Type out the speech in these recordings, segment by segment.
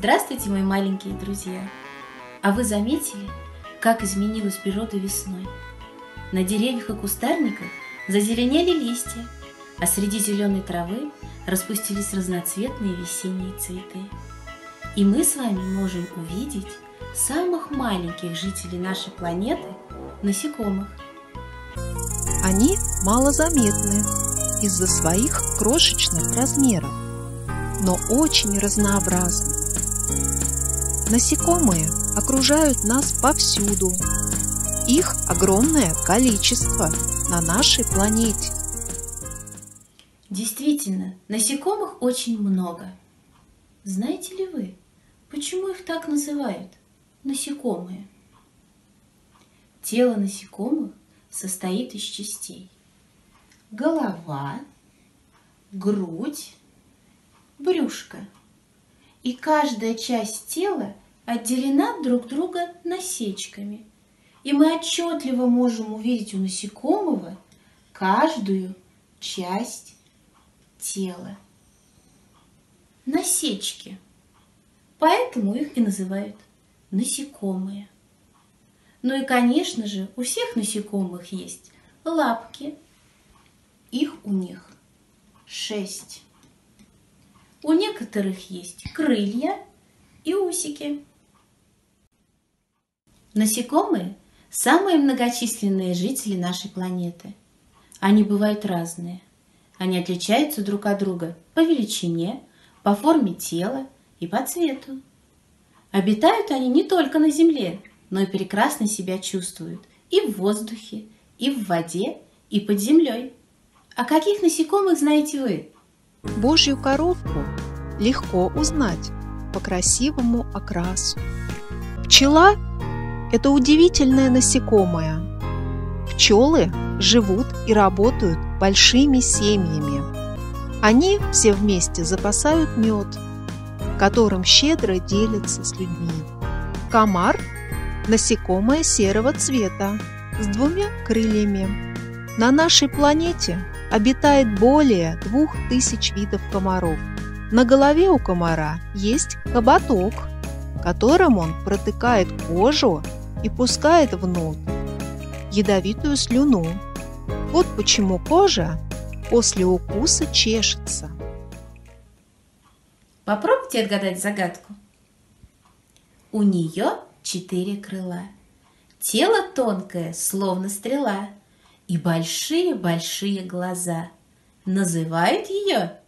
Здравствуйте, мои маленькие друзья! А вы заметили, как изменилась природа весной? На деревьях и кустарниках зазеленели листья, а среди зеленой травы распустились разноцветные весенние цветы. И мы с вами можем увидеть самых маленьких жителей нашей планеты – насекомых. Они малозаметны из-за своих крошечных размеров, но очень разнообразны. Насекомые окружают нас повсюду. Их огромное количество на нашей планете. Действительно, насекомых очень много. Знаете ли вы, почему их так называют? Насекомые. Тело насекомых состоит из частей. Голова, грудь, брюшко. И каждая часть тела отделена друг друга насечками. И мы отчетливо можем увидеть у насекомого каждую часть тела. Насечки. Поэтому их и называют насекомые. Ну и, конечно же, у всех насекомых есть лапки. Их у них шесть. У некоторых есть крылья и усики. Насекомые – самые многочисленные жители нашей планеты. Они бывают разные. Они отличаются друг от друга по величине, по форме тела и по цвету. Обитают они не только на Земле, но и прекрасно себя чувствуют и в воздухе, и в воде, и под землей. А каких насекомых знаете вы? Божью коровку легко узнать по красивому окрасу. Пчела – это удивительное насекомое. Пчелы живут и работают большими семьями. Они все вместе запасают мед, которым щедро делятся с людьми. Комар – насекомое серого цвета с двумя крыльями. На нашей планете обитает более двух тысяч видов комаров. На голове у комара есть хоботок, которым он протыкает кожу и пускает внутрь ядовитую слюну. Вот почему кожа после укуса чешется. Попробуйте отгадать загадку. У нее четыре крыла. Тело тонкое, словно стрела, и большие-большие глаза. Называют ее?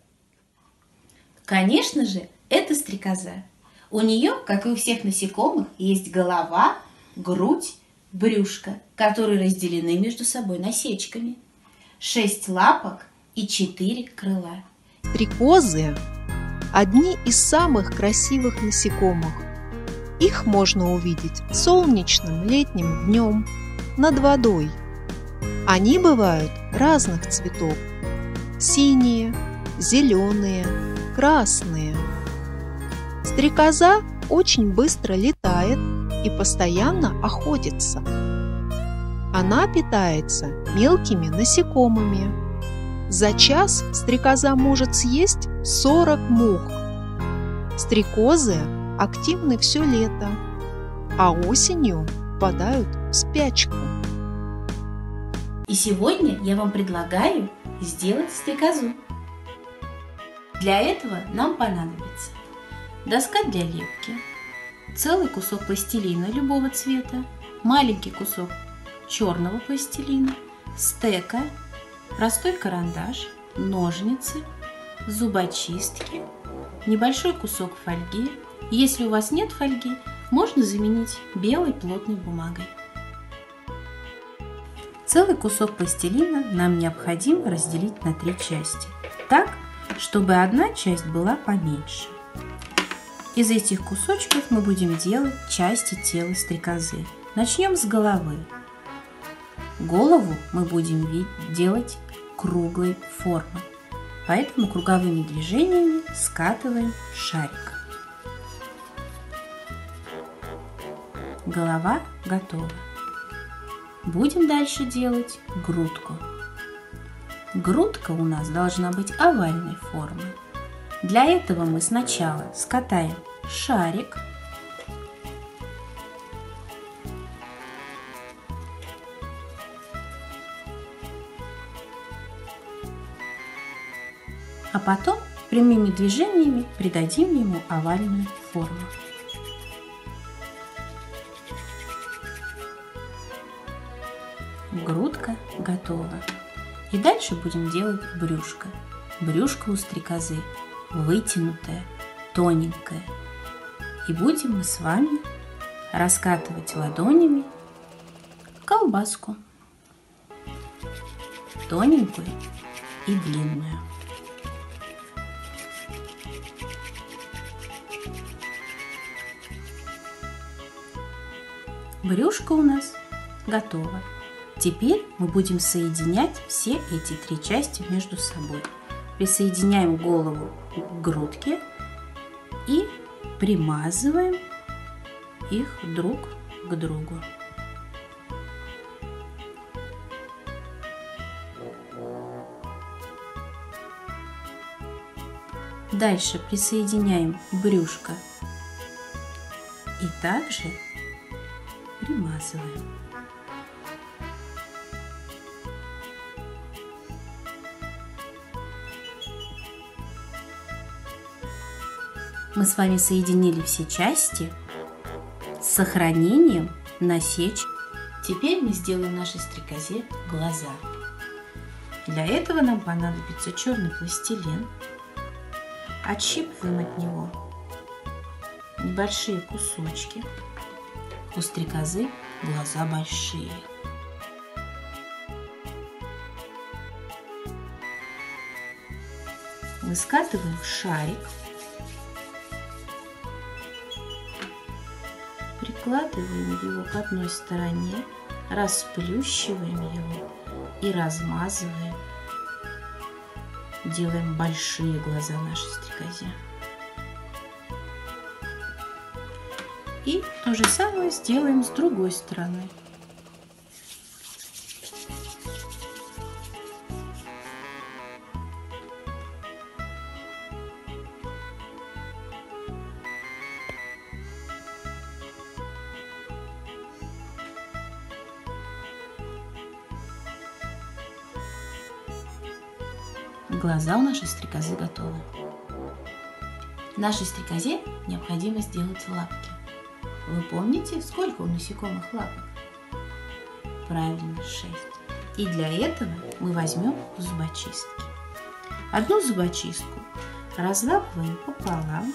Конечно же, это стрекоза. У нее, как и у всех насекомых, есть голова, грудь, брюшко, которые разделены между собой насечками, шесть лапок и четыре крыла. Стрекозы – одни из самых красивых насекомых. Их можно увидеть солнечным летним днем над водой. Они бывают разных цветов – синие, зеленые, красные. Стрекоза очень быстро летает и постоянно охотится. Она питается мелкими насекомыми. За час стрекоза может съесть 40 мух. Стрекозы активны все лето, а осенью впадают в спячку. И сегодня я вам предлагаю сделать стрекозу. Для этого нам понадобится доска для лепки, целый кусок пластилина любого цвета, маленький кусок черного пластилина, стека, простой карандаш, ножницы, зубочистки, небольшой кусок фольги. Если у вас нет фольги, можно заменить белой плотной бумагой. Целый кусок пластилина нам необходимо разделить на три части, так, чтобы одна часть была поменьше. Из этих кусочков мы будем делать части тела стрекозы. Начнем с головы. Голову мы будем делать круглой формы, поэтому круговыми движениями скатываем шарик. Голова готова. Будем дальше делать грудку. Грудка у нас должна быть овальной формы. Для этого мы сначала скатаем шарик. А потом прямыми движениями придадим ему овальную форму. Грудка готова. И дальше будем делать брюшко. Брюшко у стрекозы вытянутое, тоненькое. И будем мы с вами раскатывать ладонями колбаску. Тоненькую и длинную. Брюшко у нас готово. Теперь мы будем соединять все эти три части между собой. Присоединяем голову к грудке и примазываем их друг к другу. Дальше присоединяем брюшко и также примазываем. Мы с вами соединили все части с сохранением насечь. Теперь мы сделаем нашей стрекозе глаза. Для этого нам понадобится черный пластилин. Отщипываем от него небольшие кусочки. У стрекозы глаза большие. Мы скатываем в шарик. Прикладываем его к одной стороне, расплющиваем его и размазываем. Делаем большие глаза нашей стрекозе. И то же самое сделаем с другой стороны. Глаза у нашей стрекозы готовы. Нашей стрекозе необходимо сделать лапки. Вы помните, сколько у насекомых лапок? Правильно, 6. И для этого мы возьмем зубочистки. Одну зубочистку разламываем пополам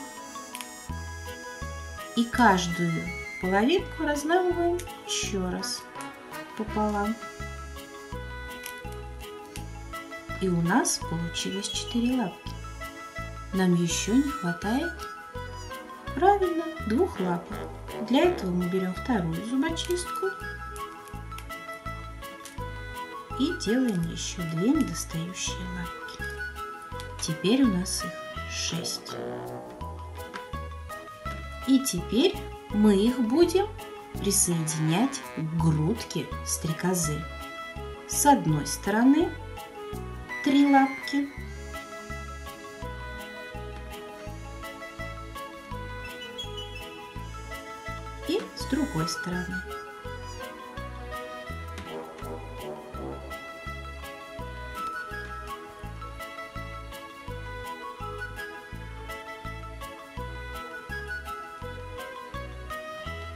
и каждую половинку разламываем еще раз пополам. И у нас получилось 4 лапки. Нам еще не хватает, правильно, двух лапок. Для этого мы берем вторую зубочистку и делаем еще две недостающие лапки. Теперь у нас их шесть. И теперь мы их будем присоединять к грудке стрекозы. С одной стороны три лапки, и с другой стороны.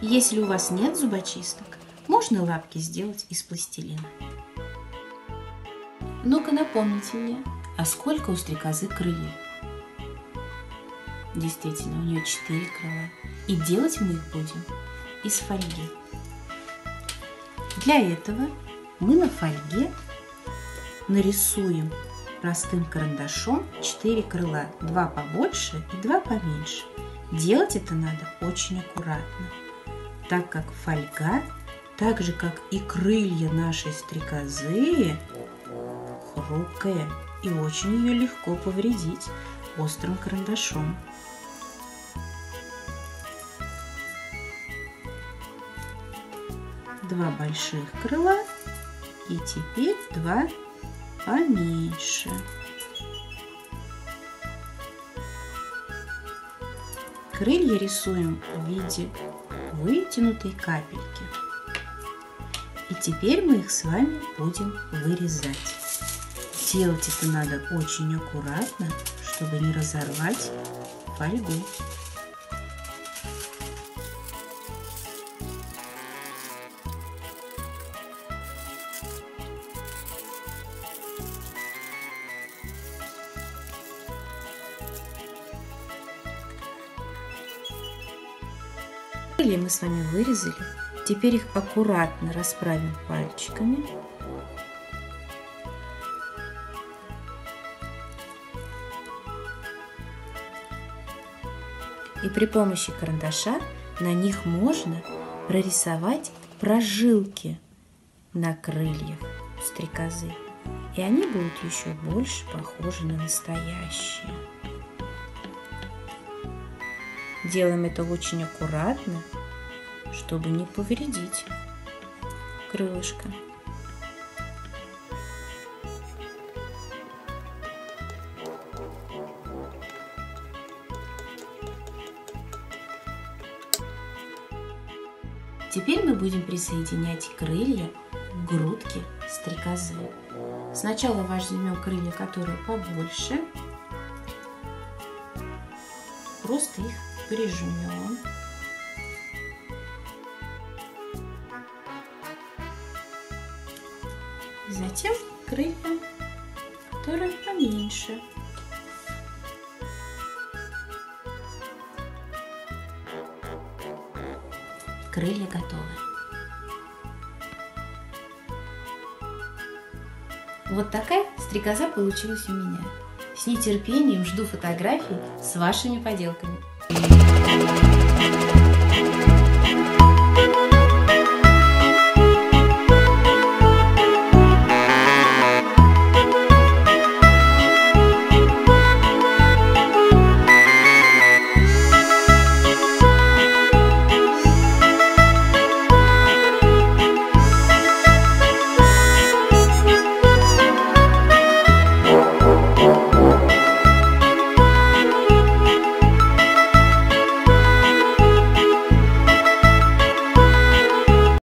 Если у вас нет зубочисток, можно лапки сделать из пластилина. Ну-ка напомните мне, а сколько у стрекозы крыльев? Действительно, у нее четыре крыла. И делать мы их будем из фольги. Для этого мы на фольге нарисуем простым карандашом 4 крыла, два побольше и два поменьше. Делать это надо очень аккуратно, так как фольга, так же как и крылья нашей стрекозы, хрупкая и очень ее легко повредить острым карандашом. два больших крыла и теперь два поменьше. крылья рисуем в виде вытянутой капельки. И теперь мы их с вами будем вырезать. Делать это надо очень аккуратно, чтобы не разорвать фольгу. Крылья мы с вами вырезали. Теперь их аккуратно расправим пальчиками. И при помощи карандаша на них можно прорисовать прожилки на крыльях стрекозы. И они будут еще больше похожи на настоящие. Делаем это очень аккуратно, чтобы не повредить крылышко. Мы будем присоединять крылья к грудке стрекозы. Сначала возьмем крылья, которые побольше, просто их прижмем. Затем крылья, которые поменьше. Крылья готовы. Вот такая стрекоза получилась у меня. С нетерпением жду фотографий с вашими поделками. Thank you.